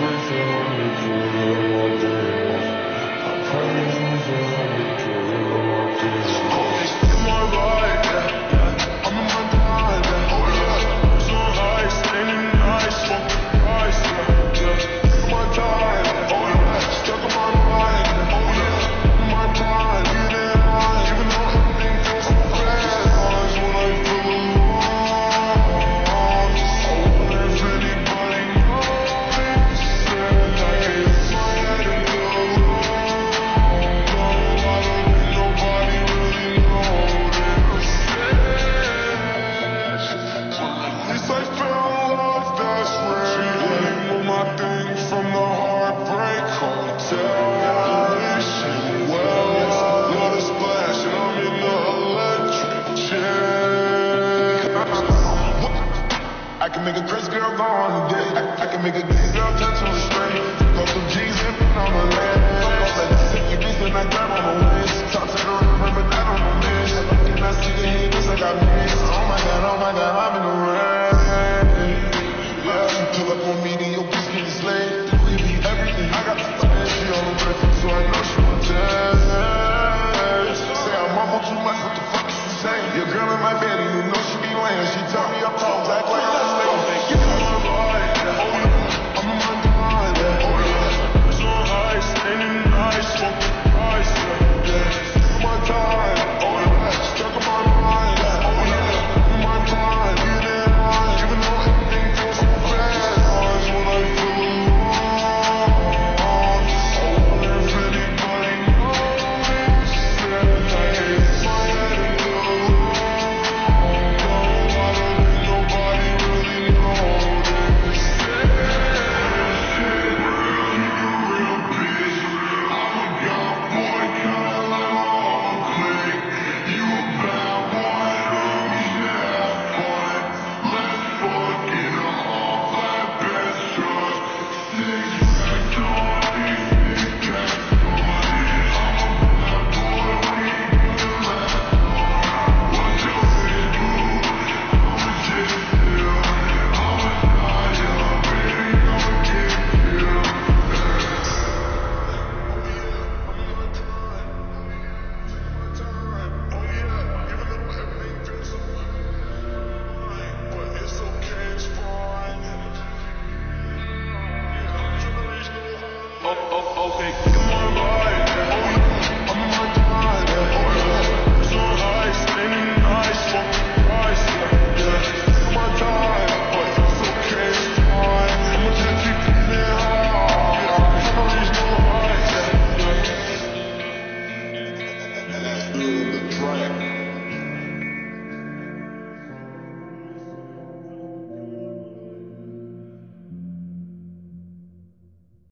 I can make a girl touch on straight. Throw some G's in on the land. Fuck all that sick and I grab on the wrist. Talk to her, remember that on the list. Can I see the hate? I got missed. Oh my god, oh my god, I'm in the red. Yeah, you pull up on me, then your bitch getting slayed. You everything, I got to. She on the breakfast, so I know she will test. Say I'm on too much, what the fuck is she saying? Your girl in my bed, and you know she be laying. She tell me I'm tall, black, white,